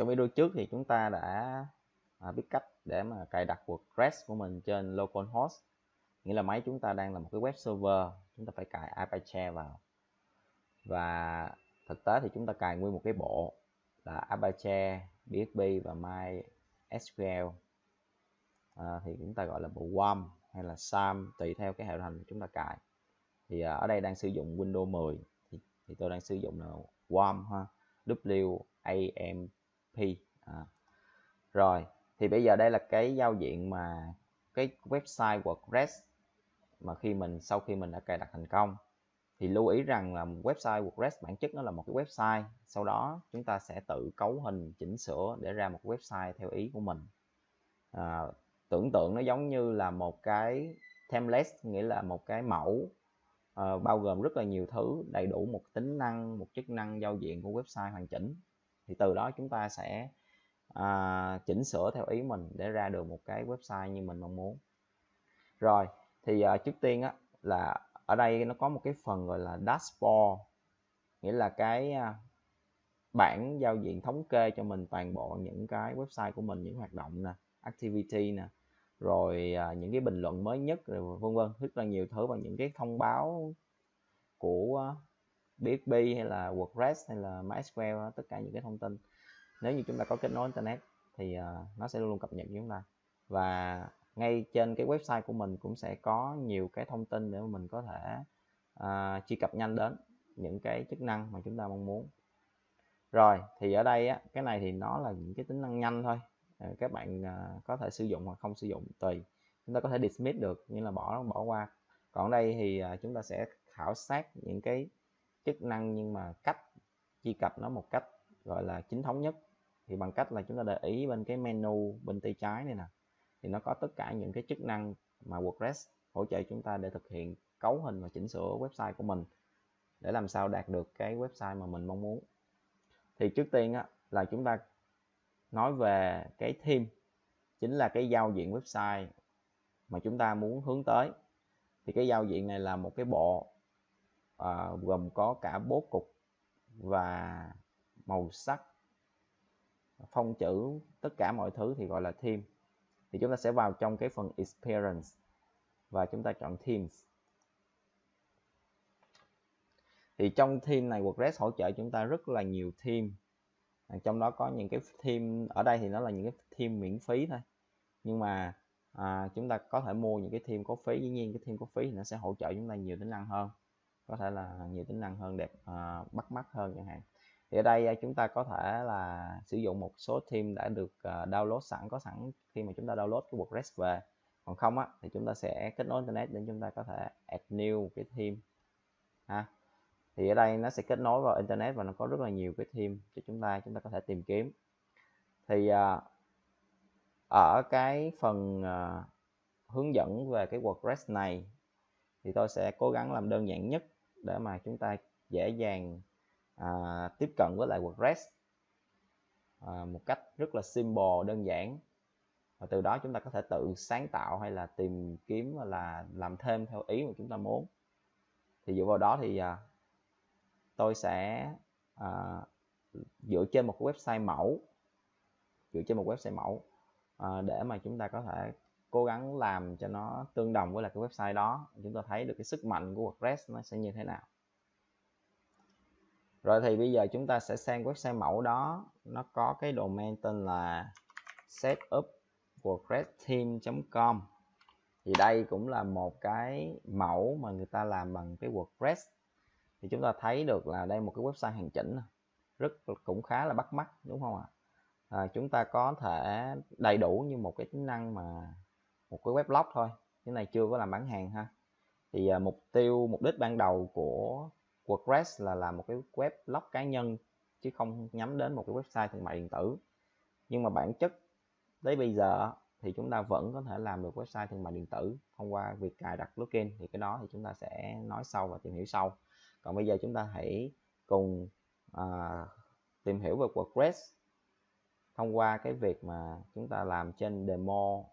trong video trước thì chúng ta đã à, biết cách để mà cài đặt WordPress của mình trên localhost nghĩa là máy chúng ta đang là một cái web server chúng ta phải cài Apache vào. Và thực tế thì chúng ta cài nguyên một cái bộ là Apache, PHP và MySQL. À, thì chúng ta gọi là bộ WAM hay là SAM tùy theo cái hệ hành chúng ta cài. Thì à, ở đây đang sử dụng Windows 10 thì, thì tôi đang sử dụng là WAM ha. W a m P. à. rồi thì bây giờ đây là cái giao diện mà cái website WordPress mà khi mình sau khi mình đã cài đặt thành công thì lưu ý rằng là website WordPress bản chất nó là một cái website sau đó chúng ta sẽ tự cấu hình chỉnh sửa để ra một website theo ý của mình à, tưởng tượng nó giống như là một cái template nghĩa là một cái mẫu uh, bao gồm rất là nhiều thứ đầy đủ một tính năng một chức năng giao diện của website hoàn chỉnh thì từ đó chúng ta sẽ à, chỉnh sửa theo ý mình để ra được một cái website như mình mong muốn. Rồi thì à, trước tiên á là ở đây nó có một cái phần gọi là dashboard nghĩa là cái à, bảng giao diện thống kê cho mình toàn bộ những cái website của mình những hoạt động nè activity nè rồi à, những cái bình luận mới nhất rồi vân vân. Rất là nhiều thứ và những cái thông báo của PHP hay là WordPress hay là MySQL tất cả những cái thông tin. Nếu như chúng ta có kết nối internet thì uh, nó sẽ luôn luôn cập nhật với chúng ta. Và ngay trên cái website của mình cũng sẽ có nhiều cái thông tin để mà mình có thể uh, truy cập nhanh đến những cái chức năng mà chúng ta mong muốn. Rồi thì ở đây á, cái này thì nó là những cái tính năng nhanh thôi. Ờ, các bạn uh, có thể sử dụng hoặc không sử dụng tùy. Chúng ta có thể dismiss được nhưng là bỏ bỏ qua. Còn đây thì uh, chúng ta sẽ khảo sát những cái chức năng nhưng mà cách truy cập nó một cách gọi là chính thống nhất. Thì bằng cách là chúng ta để ý bên cái menu bên tay trái này nè thì nó có tất cả những cái chức năng mà WordPress hỗ trợ chúng ta để thực hiện cấu hình và chỉnh sửa website của mình để làm sao đạt được cái website mà mình mong muốn. Thì trước tiên á, là chúng ta nói về cái theme chính là cái giao diện website mà chúng ta muốn hướng tới. Thì cái giao diện này là một cái bộ à, gồm có cả bố cục và màu sắc. Phong chữ tất cả mọi thứ thì gọi là theme. Thì chúng ta sẽ vào trong cái phần experience và chúng ta chọn themes. Thì trong theme này WordPress hỗ trợ chúng ta rất là nhiều theme. À, trong đó có những cái theme ở đây thì nó là những cái theme miễn phí thôi. Nhưng mà à, chúng ta có thể mua những cái theme có phí. Dĩ nhiên cái theme có phí thì nó sẽ hỗ trợ chúng ta nhiều tính năng hơn có thể là nhiều tính năng hơn đẹp à, bắt mắt hơn chẳng hạn. Thì ở đây ờ, chúng ta có thể là sử dụng một số theme đã được ờ, download sẵn có sẵn khi mà chúng ta download cái WordPress về. Còn không á thì chúng ta sẽ kết nối internet để chúng ta có thể add new cái theme ha. Thì ở đây nó sẽ kết nối vào internet và nó có rất là nhiều cái theme cho chúng ta chúng ta có thể tìm kiếm. Thì ở cái phần hướng dẫn về cái WordPress này thì tôi sẽ cố gắng làm đơn giản nhất để mà chúng ta dễ dàng à, tiếp cận với lại WordPress à, một cách rất là simple đơn giản. Và từ đó chúng ta có thể tự sáng tạo hay là tìm kiếm là làm thêm theo ý mà chúng ta muốn. Thì dựa vào đó thì à, tôi sẽ à, dựa trên một website mẫu dựa trên một website mẫu à, để mà chúng ta có thể cố gắng làm cho nó tương đồng với là cái website đó chúng ta thấy được cái sức mạnh của WordPress nó sẽ như thế nào. Rồi thì bây giờ chúng ta sẽ sang website mẫu đó. Nó có cái domain tên là setupwordpresstheme.com thì đây cũng là một cái mẫu mà người ta làm bằng cái WordPress. Thì chúng ta thấy được là đây một cái website hoàn chỉnh rất cũng khá là bắt mắt đúng không ạ? À, chúng ta có thể đầy đủ như một cái tính năng mà một cái web blog thôi cái này chưa có làm bán hàng ha. Thì à, mục tiêu mục đích ban đầu của WordPress là làm một cái web blog cá nhân chứ không nhắm đến một cái website thương mại điện tử. Nhưng mà bản chất tới bây giờ thì chúng ta vẫn có thể làm được website thương mại điện tử thông qua việc cài đặt plugin. Thì cái đó thì chúng ta sẽ nói sau và tìm hiểu sau. Còn bây giờ chúng ta hãy cùng à, tìm hiểu về WordPress thông qua cái việc mà chúng ta làm trên demo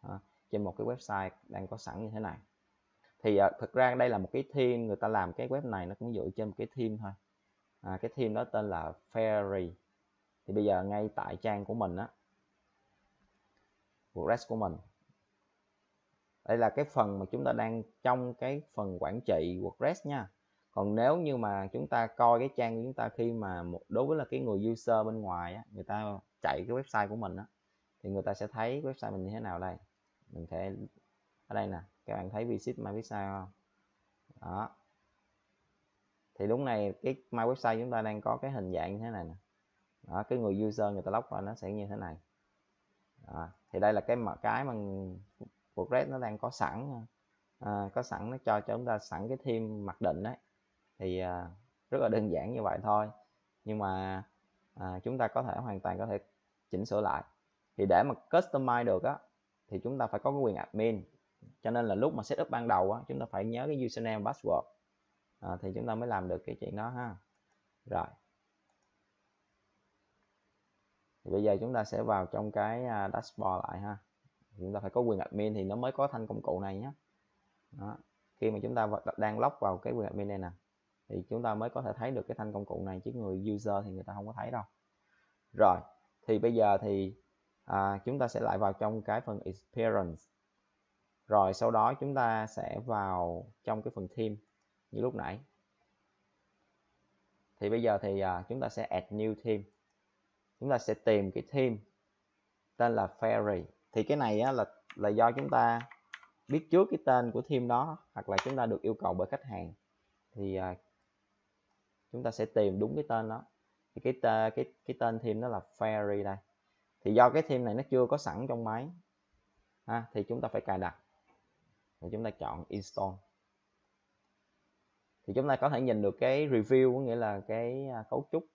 à, trên một cái website đang có sẵn như thế này. Thì à, thực ra đây là một cái theme người ta làm cái web này nó cũng dựa trên một cái theme thôi. À, cái theme đó tên là Fairy. Thì thì bây giờ ngay tại trang của mình á WordPress của mình đây là cái phần mà chúng ta đang trong cái phần quản trị WordPress nha. Còn nếu như mà chúng ta coi cái trang của chúng ta khi mà một đối với là cái người user bên ngoài á, người ta chạy cái website của mình á, thì người ta sẽ thấy website mình như thế nào đây? Mình sẽ ở đây nè các bạn thấy visit my website không? Đó. Thì lúc này cái my website chúng ta đang có cái hình dạng như thế này nè. Đó cái người user người ta lóc vào nó sẽ như thế này. Đó. thì đây là cái mà cái mà WordPress nó đang có sẵn à, có sẵn nó cho cho chúng ta sẵn cái theme mặc định đấy thì à, rất là đơn giản như vậy thôi. Nhưng mà à, chúng ta có thể hoàn toàn có thể chỉnh sửa lại. Thì để mà customize được á thì chúng ta phải có cái quyền admin. Cho nên là lúc mà setup ban đầu á chúng ta phải nhớ cái username password. À, thì chúng ta mới làm được cái chuyện đó ha. Rồi. Thì bây giờ chúng ta sẽ vào trong cái à, dashboard lại ha. Chúng ta phải có quyền admin thì nó mới có thanh công cụ này nhé đó. khi mà chúng ta đang log vào cái quyền admin này nè thì chúng ta mới có thể thấy được cái thanh công cụ này chứ người user thì người ta không có thấy đâu. Rồi. Thì bây giờ thì à, chúng ta sẽ lại vào trong cái phần experience. Rồi sau đó chúng ta sẽ vào trong cái phần theme như lúc nãy. Thì bây giờ thì à, chúng ta sẽ add new theme. Chúng ta sẽ tìm cái theme tên là fairy. Thì cái này á, là là do chúng ta biết trước cái tên của theme đó hoặc là chúng ta được yêu cầu bởi khách hàng. Thì à, chúng ta sẽ tìm đúng cái tên đó. Thì cái à, cái cái tên theme nó là fairy đây thì do cái theme này nó chưa có sẵn trong máy. Ha, thì chúng ta phải cài đặt. Và chúng ta chọn install. Thì chúng ta có thể nhìn được cái review có nghĩa là cái à, cấu trúc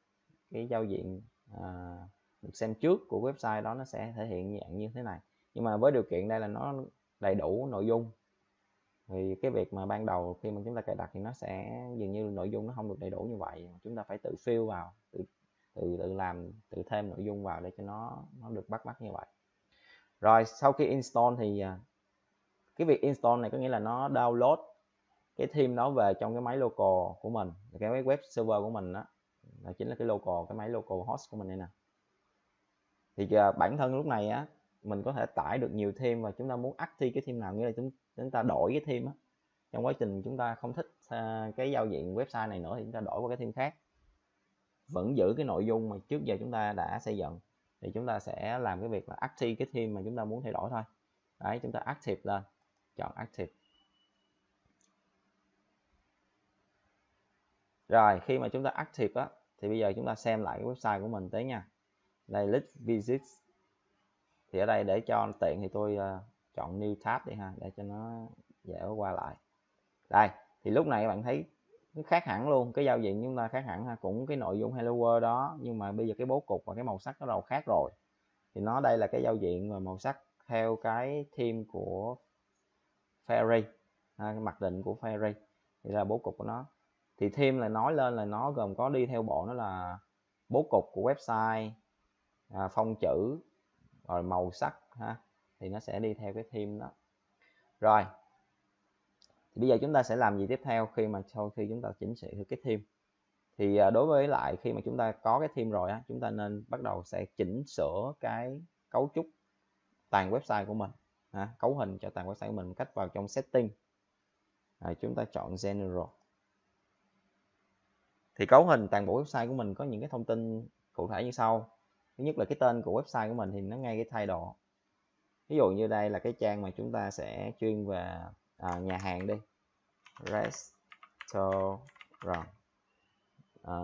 cái giao diện à, được xem trước của website đó nó sẽ thể hiện dạng như thế này. Nhưng mà với điều kiện đây là nó đầy đủ nội dung. Thì cái việc mà ban đầu khi mà chúng ta cài đặt thì nó sẽ dường như nội dung nó không được đầy đủ như vậy. Chúng ta phải tự fill vào tự tự tự làm, tự thêm nội dung vào để cho nó nó được bắt mắt như vậy. Rồi, sau khi install thì à, cái việc install này có nghĩa là nó download cái theme đó về trong cái máy local của mình, cái web server của mình đó là chính là cái local, cái máy local host của mình đây nè. Thì à, bản thân lúc này á, mình có thể tải được nhiều theme và chúng ta muốn active cái theme nào, nghĩa là chúng chúng ta đổi cái theme á. Trong quá trình chúng ta không thích à, cái giao diện website này nữa thì chúng ta đổi qua cái theme khác vẫn giữ cái nội dung mà trước giờ chúng ta đã xây dựng thì chúng ta sẽ làm cái việc là active cái theme mà chúng ta muốn thay đổi thôi. Đấy chúng ta active lên chọn active. Rồi khi mà chúng ta active á thì bây giờ chúng ta xem lại cái website của mình tới nha. Đây list visits. Thì ở đây để cho tiện thì tôi uh, chọn new tab đi ha để cho nó dễ qua lại. Đây thì lúc này các bạn thấy nó khác hẳn luôn cái giao diện chúng ta khác hẳn ha cũng cái nội dung hello world đó nhưng mà bây giờ cái bố cục và cái màu sắc nó đầu khác rồi. Thì nó đây là cái giao diện và màu sắc theo cái theme của Fairy ha, cái mặc định của Fairy. Thì là bố cục của nó. Thì thêm là nói lên là nó gồm có đi theo bộ nó là bố cục của website à, phông chữ rồi màu sắc ha thì nó sẽ đi theo cái theme đó. Rồi bây giờ chúng ta sẽ làm gì tiếp theo khi mà sau khi chúng ta chỉnh sửa cái thêm thì à, đối với lại khi mà chúng ta có cái thêm rồi á chúng ta nên bắt đầu sẽ chỉnh sửa cái cấu trúc toàn website của mình ha, cấu hình cho toàn website của mình cách vào trong setting. Rồi chúng ta chọn general. Thì cấu hình toàn bộ website của mình có những cái thông tin cụ thể như sau. Thứ nhất là cái tên của website của mình thì nó ngay cái thay title. Ví dụ như đây là cái trang mà chúng ta sẽ chuyên về à, nhà hàng đi restaurant. À,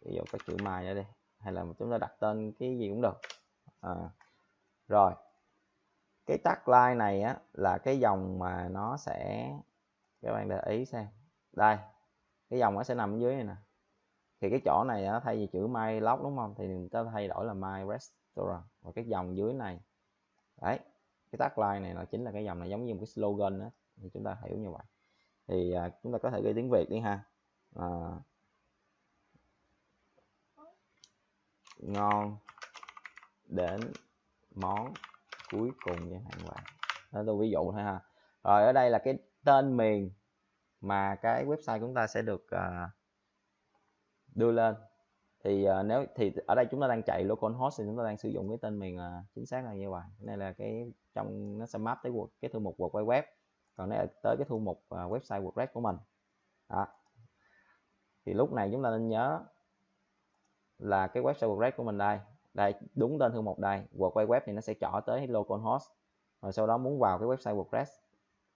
ví dụ các chữ mai ra đi hay là chúng ta đặt tên cái gì cũng được. À, rồi cái tagline này á là cái dòng mà nó sẽ các bạn để ý xem. Đây cái dòng nó sẽ nằm dưới này nè. Thì cái chỗ này á, thay vì chữ my lock đúng không? Thì người ta thay đổi là my restaurant. Và cái dòng dưới này đấy cái tagline này là chính là cái dòng này giống như một cái slogan đó thì chúng ta hiểu như vậy. Thì à, chúng ta có thể ghi tiếng việt đi ha. À, ngon đến món cuối cùng chẳng hạn vậy đó tôi ví dụ thôi ha. Rồi ở đây là cái tên miền mà cái website chúng ta sẽ được uh, đưa lên. Thì uh, nếu thì ở đây chúng ta đang chạy localhost thì chúng ta đang sử dụng cái tên miền uh, chính xác là như vậy. Đây là cái trong nó sẽ map tới cái thư mục World Wide Web còn đây tới cái thư mục à, website WordPress của mình. Đó. Thì lúc này chúng ta nên nhớ là cái website WordPress của mình đây đây đúng tên thư mục đây. WordPress Web thì nó sẽ chọn tới localhost rồi sau đó muốn vào cái website WordPress.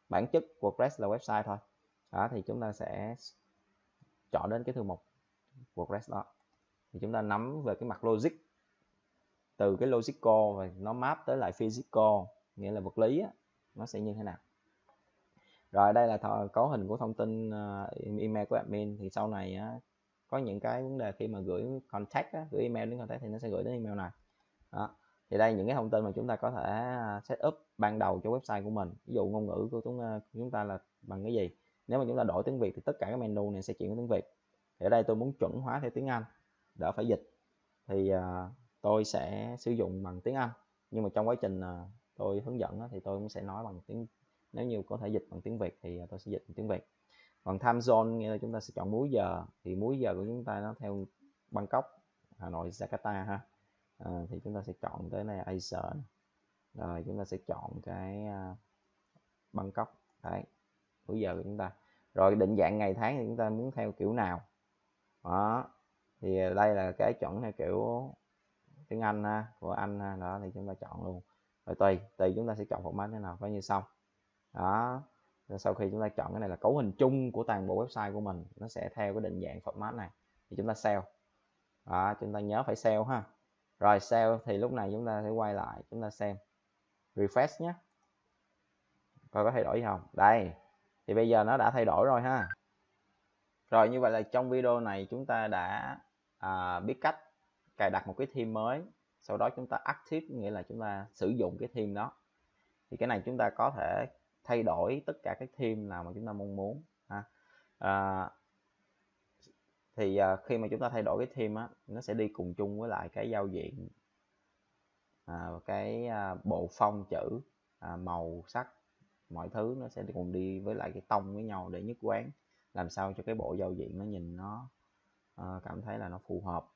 Bản chất WordPress là website thôi. Đó thì chúng ta sẽ chọn đến cái thư mục WordPress đó. Thì chúng ta nắm về cái mặt logic. Từ cái logical và nó map tới lại physical nghĩa là vật lý á, nó sẽ như thế nào rồi đây là cấu hình của thông tin uh, email của admin. Thì sau này á, có những cái vấn đề khi mà gửi contact á, gửi email đến contact thì nó sẽ gửi đến email này. Đó. thì đây những cái thông tin mà chúng ta có thể ờ, set up ban đầu cho website của mình. Ví dụ ngôn ngữ của chúng, à, chúng ta là bằng cái gì? Nếu mà chúng ta đổi tiếng việt thì tất cả các menu này sẽ chuyển sang tiếng việt. Thì ở đây tôi muốn chuẩn hóa theo tiếng anh đỡ phải dịch. Thì uh, tôi sẽ sử dụng bằng tiếng anh. Nhưng mà trong quá trình uh, tôi hướng dẫn uh, thì tôi cũng sẽ nói bằng tiếng nếu như có thể dịch bằng tiếng việt thì à, tôi sẽ dịch bằng tiếng việt. Còn time zone nghĩa là chúng ta sẽ chọn múi giờ. Thì múi giờ của chúng ta nó theo Bangkok Hà Nội Jakarta ha. À, thì chúng ta sẽ chọn tới này Asia. Rồi chúng ta sẽ chọn cái à, Bangkok. Đấy múi giờ của chúng ta. Rồi định dạng ngày tháng thì chúng ta muốn theo kiểu nào? Đó thì đây là cái chuẩn theo kiểu tiếng Anh ha, của anh ha. đó thì chúng ta chọn luôn. Rồi tùy tùy chúng ta sẽ chọn format thế nào coi như xong đó. Rồi sau khi chúng ta chọn cái này là cấu hình chung của toàn bộ website của mình nó sẽ theo cái định dạng format này. Thì chúng ta save. Đó, chúng ta nhớ phải save ha. Rồi save thì lúc này chúng ta sẽ quay lại chúng ta xem. Refresh nhé. Coi có thay đổi gì không? Đây. Thì bây giờ nó đã thay đổi rồi ha. Rồi như vậy là trong video này chúng ta đã à, biết cách cài đặt một cái theme mới. Sau đó chúng ta active nghĩa là chúng ta sử dụng cái theme đó. Thì cái này chúng ta có thể thay đổi tất cả các theme nào mà chúng ta mong muốn ha. À, thì à, khi mà chúng ta thay đổi cái theme á nó sẽ đi cùng chung với lại cái giao diện à, cái à, bộ phong chữ à, màu sắc mọi thứ nó sẽ cùng đi với lại cái tông với nhau để nhất quán làm sao cho cái bộ giao diện nó nhìn nó à, cảm thấy là nó phù hợp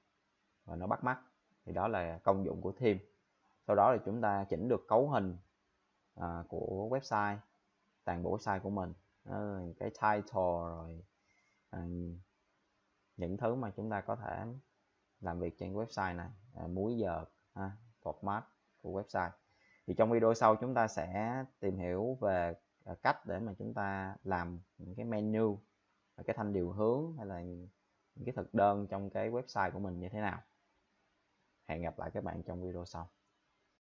và nó bắt mắt. Thì đó là công dụng của theme. Sau đó thì chúng ta chỉnh được cấu hình à, của website toàn bộ site của mình. Cái title rồi à, những thứ mà chúng ta có thể làm việc trên website này à, múi giờ uh, format của website. Thì trong video sau chúng ta sẽ tìm hiểu về cách để mà chúng ta làm những cái menu cái thanh điều hướng hay là những cái thực đơn trong cái website của mình như thế nào. Hẹn gặp lại các bạn trong video sau.